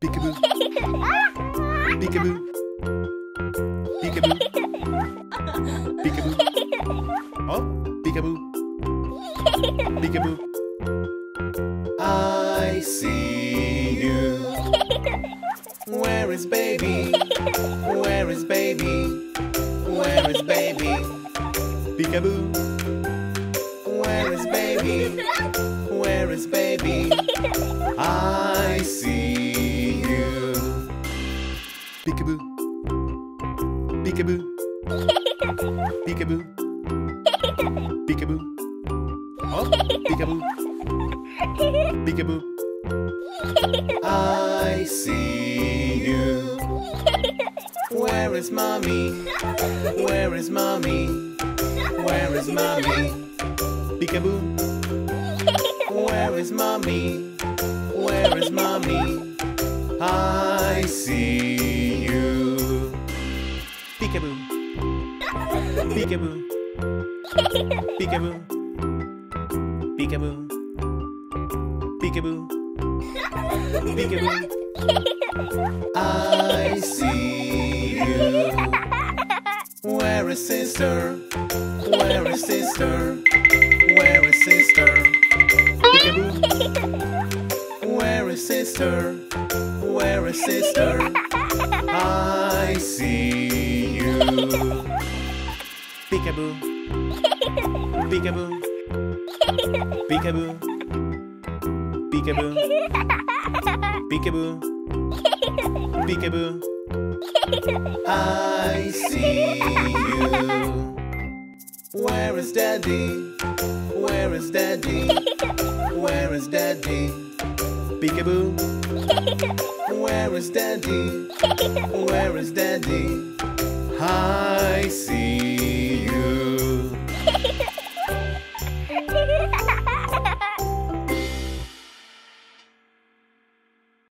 Peekaboo. Peekaboo. Peekaboo. Peekaboo. Oh, peekaboo. Peekaboo. I see you. Where is baby? Where is baby? Where is baby? Peekaboo. Where is baby? Peekaboo. Peekaboo. Peekaboo. Oh, peekaboo. Peekaboo. I see you. Where is mommy? Where is mommy? Where is mommy? Peekaboo. Where is mommy? Where is mommy? I see you. Peekaboo. Peekaboo. Peekaboo. Peekaboo. Peekaboo. Peekaboo. I see you. Where is sister? Where is sister? Where is sister? Peekaboo. Where is sister? Where is sister? I see. Peekaboo. Peekaboo. Peekaboo. Peekaboo. Peekaboo. Peekaboo. I see you. Where is daddy? Where is daddy? Where is daddy? Peekaboo. Where is daddy? Where is daddy? high seas.